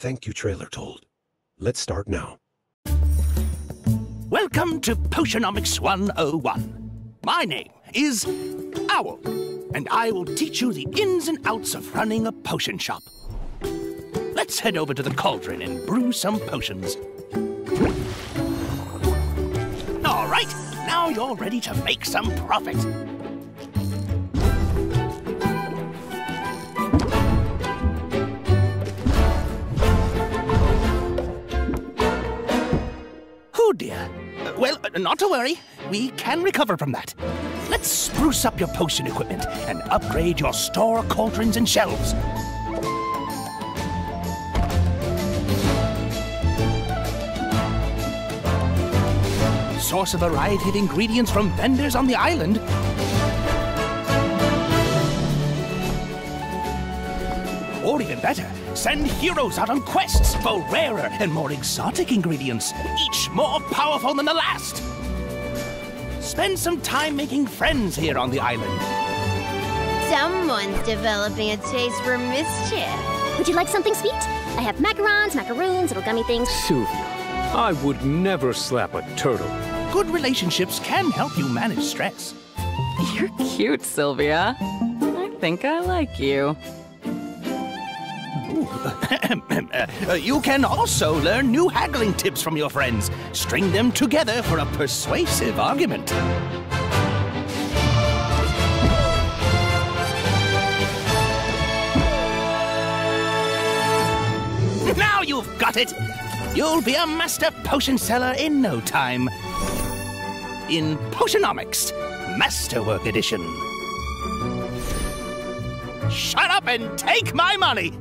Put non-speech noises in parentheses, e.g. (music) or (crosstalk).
Thank you, Trailer Told. Let's start now. Welcome to Potionomics 101. My name is Owl, and I will teach you the ins and outs of running a potion shop. Let's head over to the cauldron and brew some potions. All right, now you're ready to make some profit. Dear. Well, not to worry. We can recover from that. Let's spruce up your potion equipment and upgrade your store cauldrons and shelves. Source a variety of ingredients from vendors on the island. Or even better, send heroes out on quests for rarer and more exotic ingredients, each more powerful than the last. Spend some time making friends here on the island. Someone's developing a taste for mischief. Would you like something sweet? I have macarons, macaroons, little gummy things. Sylvia, I would never slap a turtle. Good relationships can help you manage stress. You're cute, Sylvia. I think I like you. (coughs) Uh, you can also learn new haggling tips from your friends. String them together for a persuasive argument. Now you've got it! You'll be a master potion seller in no time. In Potionomics, Masterwork Edition. Shut up and take my money!